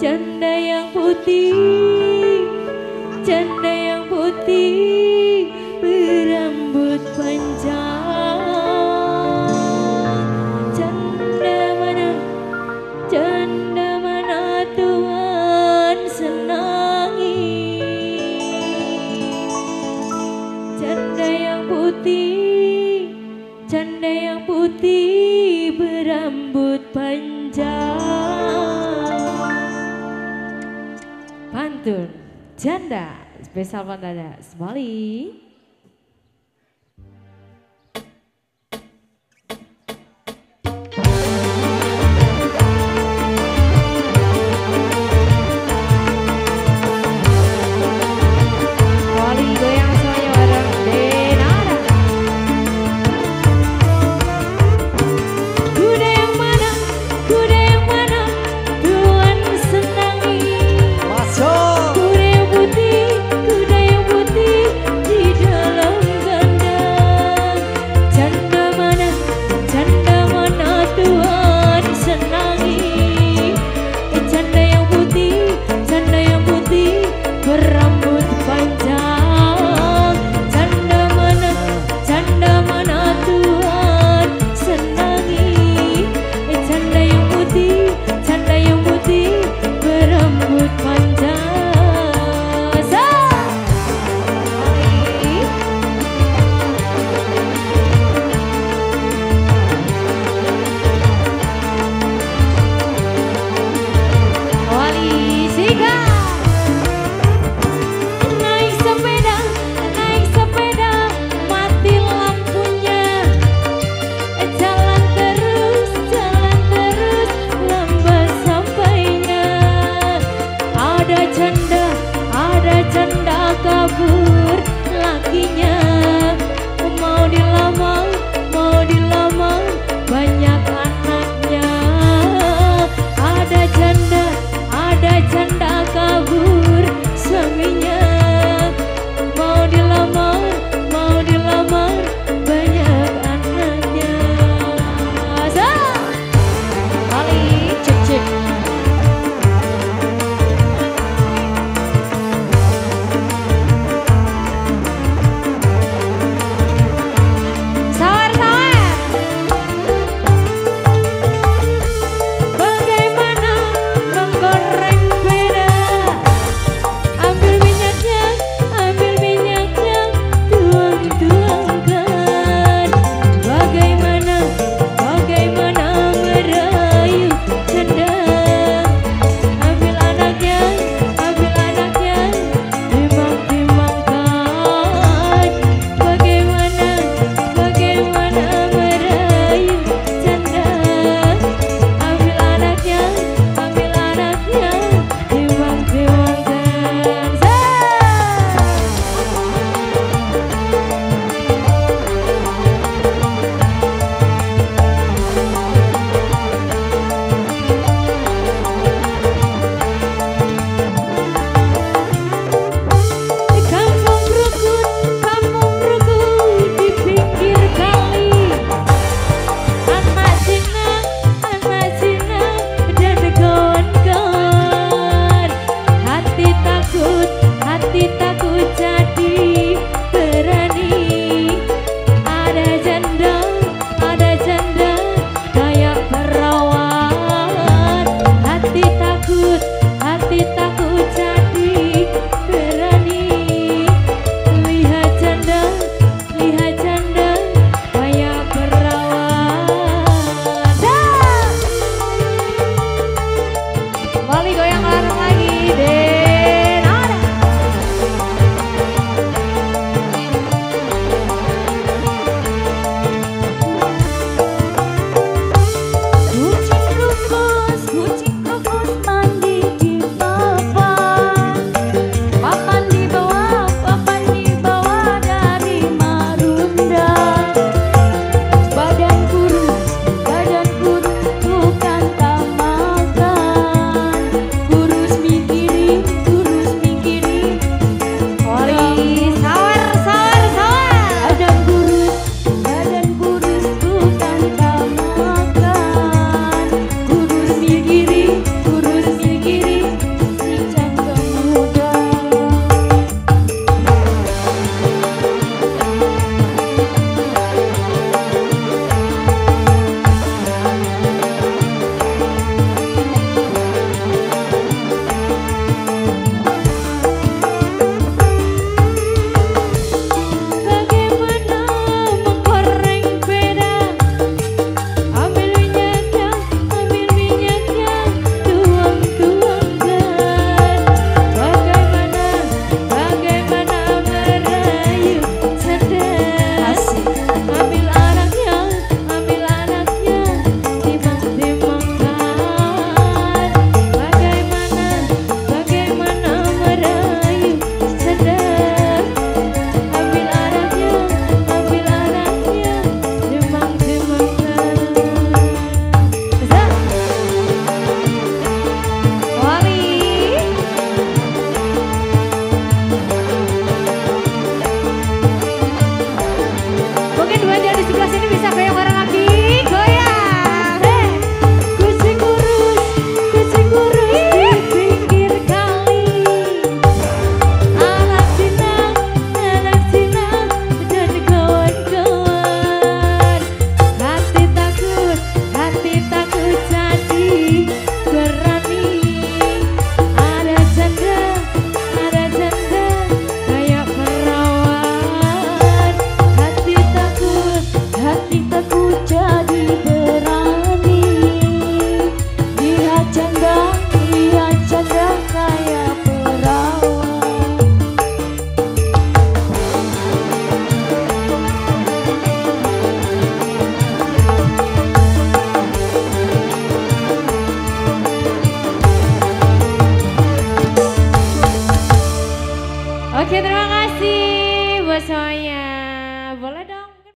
Janda yang putih Janda Spesial Pandada Semali